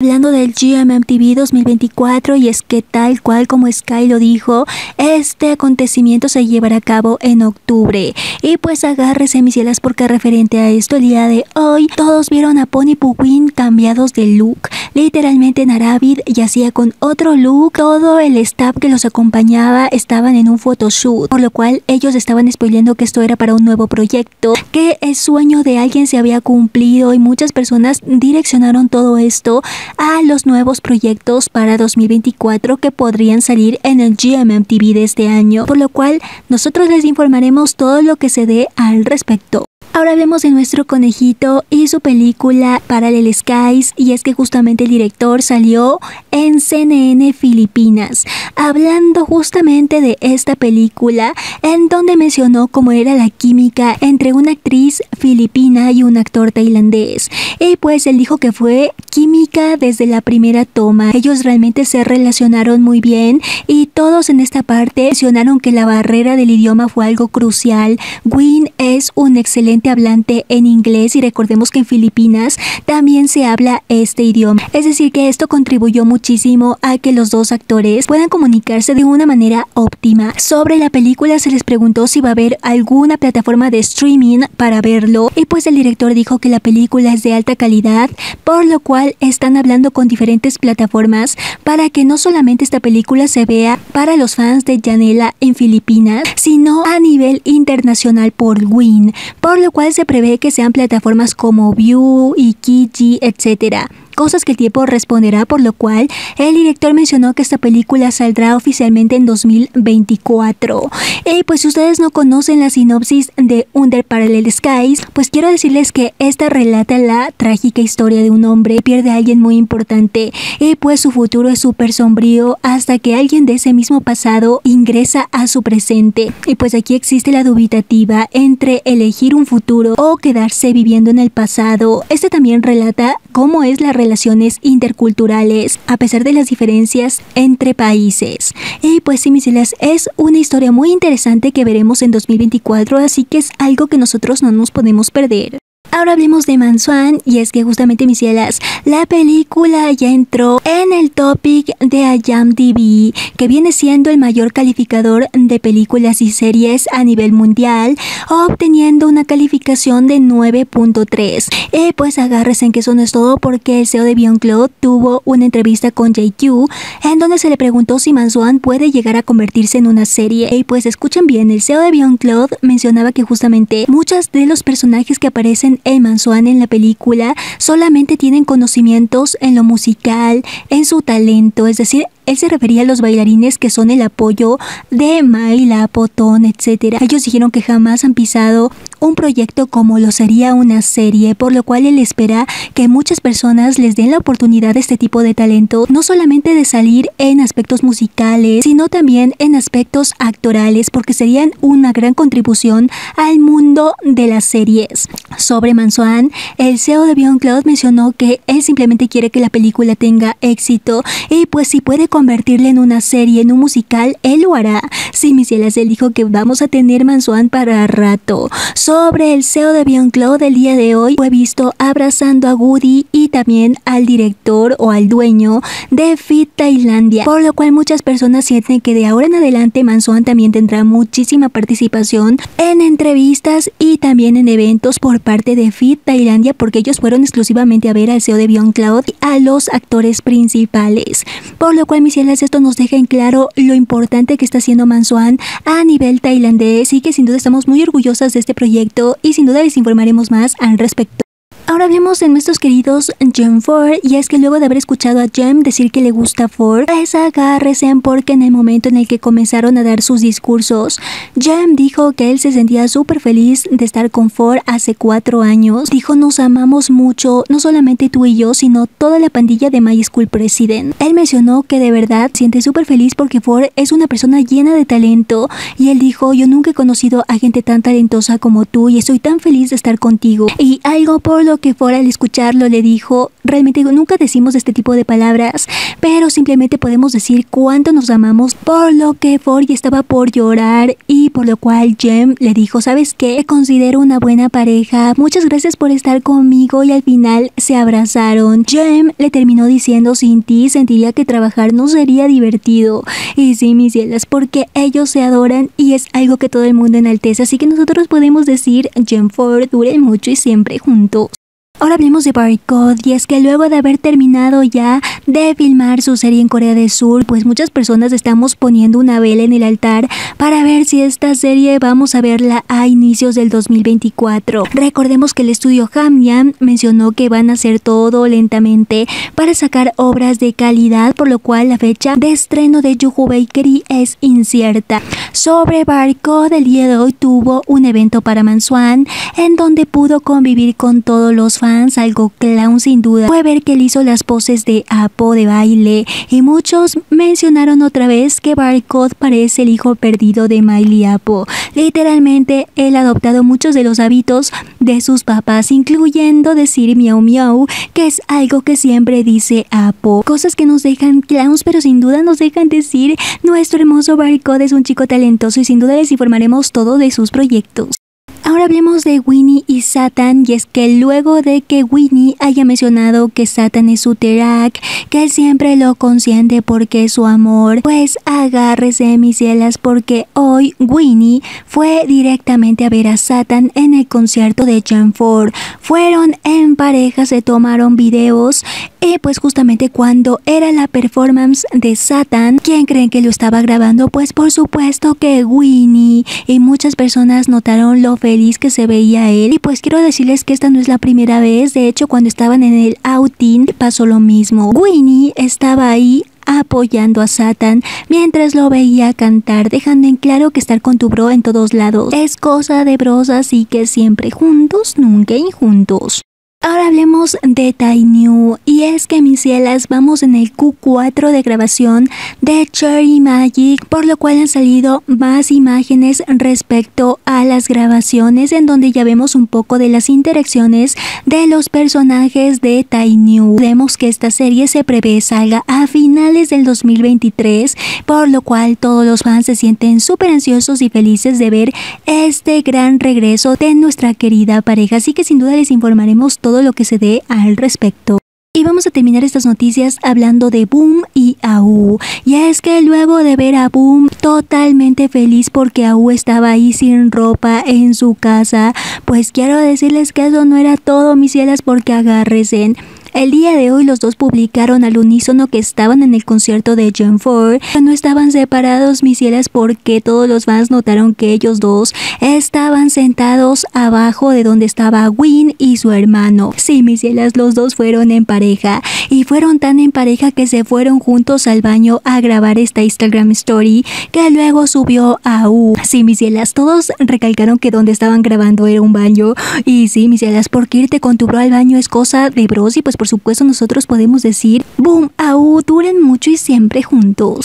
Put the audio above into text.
Hablando del GMMTV 2024 y es que tal cual como Sky lo dijo, este acontecimiento se llevará a cabo en octubre. Y pues agárrese mis cielas porque referente a esto el día de hoy todos vieron a Pony Puwin cambiados de look. Literalmente Naravid yacía con otro look. Todo el staff que los acompañaba estaban en un photoshoot, por lo cual ellos estaban spoileando que esto era para un nuevo proyecto, que el sueño de alguien se había cumplido y muchas personas direccionaron todo esto a los nuevos proyectos para 2024 que podrían salir en el GMMTV de este año, por lo cual nosotros les informaremos todo lo que se dé al respecto. Ahora hablemos de nuestro conejito y su película Parallel Skies y es que justamente el director salió en CNN Filipinas hablando justamente de esta película en donde mencionó cómo era la química entre una actriz filipina y un actor tailandés. Y pues él dijo que fue química desde la primera toma. Ellos realmente se relacionaron muy bien y todos en esta parte mencionaron que la barrera del idioma fue algo crucial. Win es un excelente hablante en inglés y recordemos que en Filipinas también se habla este idioma. Es decir, que esto contribuyó muchísimo a que los dos actores puedan comunicarse de una manera óptima. Sobre la película se les preguntó si va a haber alguna plataforma de streaming para verlo y pues el director dijo que la película es de alta calidad, por lo cual están hablando con diferentes plataformas para que no solamente esta película se vea para los fans de Janela en Filipinas, sino a nivel internacional por Win, por lo cual se prevé que sean plataformas como View, Ikiji, etc cosas que el tiempo responderá, por lo cual el director mencionó que esta película saldrá oficialmente en 2024. Y pues si ustedes no conocen la sinopsis de Under Parallel Skies, pues quiero decirles que esta relata la trágica historia de un hombre que pierde a alguien muy importante y pues su futuro es súper sombrío hasta que alguien de ese mismo pasado ingresa a su presente. Y pues aquí existe la dubitativa entre elegir un futuro o quedarse viviendo en el pasado. Este también relata cómo es la relación relaciones interculturales a pesar de las diferencias entre países. Y pues sí, mis es una historia muy interesante que veremos en 2024, así que es algo que nosotros no nos podemos perder. Ahora hablemos de Mansuan y es que justamente mis cielas, la película ya entró en el topic de IMDb, que viene siendo el mayor calificador de películas y series a nivel mundial, obteniendo una calificación de 9.3. Y pues agárrense en que eso no es todo porque el CEO de Beyond tuvo una entrevista con JQ en donde se le preguntó si Mansuan puede llegar a convertirse en una serie. Y pues escuchen bien, el CEO de Beyond mencionaba que justamente muchos de los personajes que aparecen el Mansuan en la película solamente tienen conocimientos en lo musical, en su talento, es decir, él se refería a los bailarines que son el apoyo de Mayla, Potón, etc. Ellos dijeron que jamás han pisado un proyecto como lo sería una serie, por lo cual él espera que muchas personas les den la oportunidad de este tipo de talento, no solamente de salir en aspectos musicales, sino también en aspectos actorales, porque serían una gran contribución al mundo de las series. Sobre Mansuan, el CEO de Beyond Cloud mencionó que él simplemente quiere que la película tenga éxito y pues si puede convertirla en una serie, en un musical, él lo hará. Sí, mis cielas, él dijo que vamos a tener Mansuan para rato. Sobre el CEO de Cloud del día de hoy, fue visto abrazando a Woody y también al director o al dueño de Fit Tailandia, por lo cual muchas personas sienten que de ahora en adelante Mansuan también tendrá muchísima participación en entrevistas y también en eventos por parte de Fit Tailandia porque ellos fueron exclusivamente a ver al CEO de Beyond Cloud y a los actores principales. Por lo cual esto nos deja en claro lo importante que está haciendo Mansuan a nivel tailandés y que sin duda estamos muy orgullosas de este proyecto y sin duda les informaremos más al respecto. Ahora hablemos de nuestros queridos Jem Ford y es que luego de haber escuchado a Jem decir que le gusta Ford, pues agárrese porque en el momento en el que comenzaron a dar sus discursos, Jem dijo que él se sentía súper feliz de estar con Ford hace cuatro años. Dijo nos amamos mucho, no solamente tú y yo, sino toda la pandilla de My School President. Él mencionó que de verdad siente súper feliz porque Ford es una persona llena de talento y él dijo yo nunca he conocido a gente tan talentosa como tú y estoy tan feliz de estar contigo. Y algo por lo que fuera al escucharlo le dijo, realmente nunca decimos este tipo de palabras, pero simplemente podemos decir cuánto nos amamos, por lo que Ford estaba por llorar y por lo cual Jem le dijo, ¿sabes qué? Considero una buena pareja, muchas gracias por estar conmigo y al final se abrazaron. Jem le terminó diciendo, sin ti sentiría que trabajar no sería divertido. Y sí, mis cielas, porque ellos se adoran y es algo que todo el mundo enaltece, así que nosotros podemos decir, Jem Ford, duren mucho y siempre juntos. Ahora hablemos de Barcode y es que luego de haber terminado ya de filmar su serie en Corea del Sur, pues muchas personas estamos poniendo una vela en el altar para ver si esta serie vamos a verla a inicios del 2024. Recordemos que el estudio Hamyan mencionó que van a hacer todo lentamente para sacar obras de calidad, por lo cual la fecha de estreno de Yuhu Bakery es incierta. Sobre Barcode, el día de hoy tuvo un evento para Manswan en donde pudo convivir con todos los fans algo clown sin duda fue ver que él hizo las poses de Apo de baile y muchos mencionaron otra vez que Barcode parece el hijo perdido de Miley Apo. Literalmente él ha adoptado muchos de los hábitos de sus papás, incluyendo decir miau miau, que es algo que siempre dice Apo. Cosas que nos dejan clowns, pero sin duda nos dejan decir nuestro hermoso Barcode es un chico talentoso y sin duda les informaremos todo de sus proyectos. Ahora hablemos de Winnie y Satan y es que luego de que Winnie haya mencionado que Satan es su Terak, que él siempre lo consiente porque es su amor, pues agárrese mis cielas porque hoy Winnie fue directamente a ver a Satan en el concierto de Jan Ford. Fueron en pareja, se tomaron videos y pues justamente cuando era la performance de Satan, ¿quién creen que lo estaba grabando? Pues por supuesto que Winnie y muchas personas notaron lo feliz que se veía él. Y pues quiero decirles que esta no es la primera vez. De hecho, cuando estaban en el outing pasó lo mismo. Winnie estaba ahí apoyando a Satan mientras lo veía cantar, dejando en claro que estar con tu bro en todos lados es cosa de bros, así que siempre juntos, nunca injuntos. Ahora hablemos de New y es que mis cielas vamos en el Q4 de grabación de Cherry Magic por lo cual han salido más imágenes respecto a las grabaciones en donde ya vemos un poco de las interacciones de los personajes de New. Vemos que esta serie se prevé salga a finales del 2023 por lo cual todos los fans se sienten súper ansiosos y felices de ver este gran regreso de nuestra querida pareja así que sin duda les informaremos todo lo que se dé al respecto. Y vamos a terminar estas noticias hablando de Boom y Au. Y es que luego de ver a Boom totalmente feliz porque Au estaba ahí sin ropa en su casa, pues quiero decirles que eso no era todo, mis cielas, porque agárrense. El día de hoy los dos publicaron al unísono que estaban en el concierto de John Ford, no estaban separados mis cielas porque todos los fans notaron que ellos dos estaban sentados abajo de donde estaba Win y su hermano. Sí, mis cielas, los dos fueron en pareja y fueron tan en pareja que se fueron juntos al baño a grabar esta Instagram story que luego subió a U. Sí, mis cielas, todos recalcaron que donde estaban grabando era un baño y sí, mis cielas, porque irte con tu bro al baño es cosa de bros y pues por supuesto nosotros podemos decir, boom, au, duren mucho y siempre juntos.